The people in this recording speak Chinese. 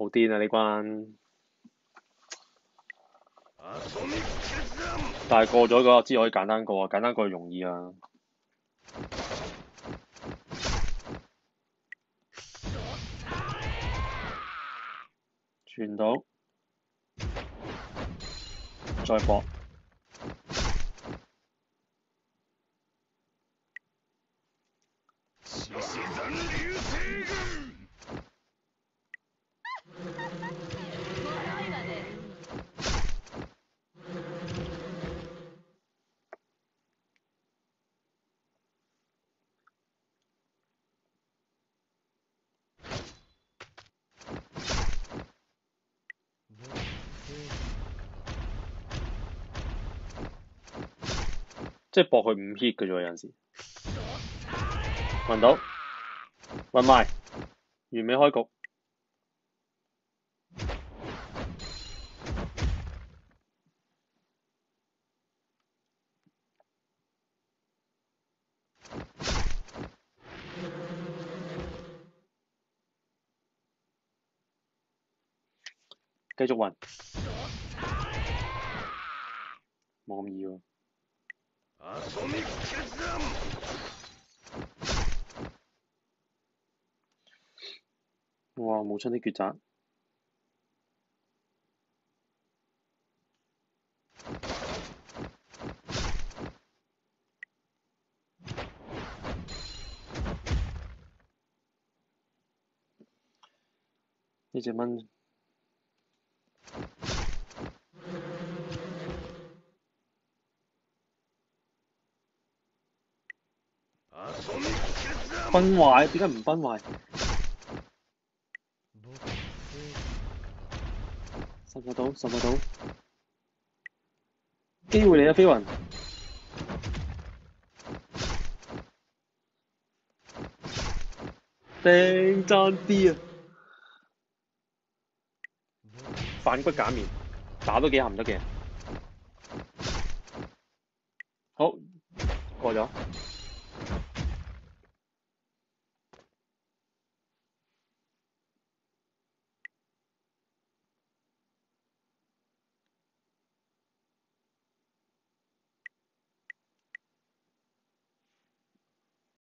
好癲啊呢關！但係過咗嗰個知可以簡單過啊，簡單過容易啊！傳到，再搏。即係搏佢五 hit 嘅啫，有陣時。暈到，暈埋，完美開局。繼續暈，冇咁易喎。哇！母親的抉擇，呢隻蚊。崩壞？點解唔崩壞？收唔到？收唔到？機會嚟啊，飛雲！頂爭啲啊！反骨假面，打都幾含得嘅。好，過咗。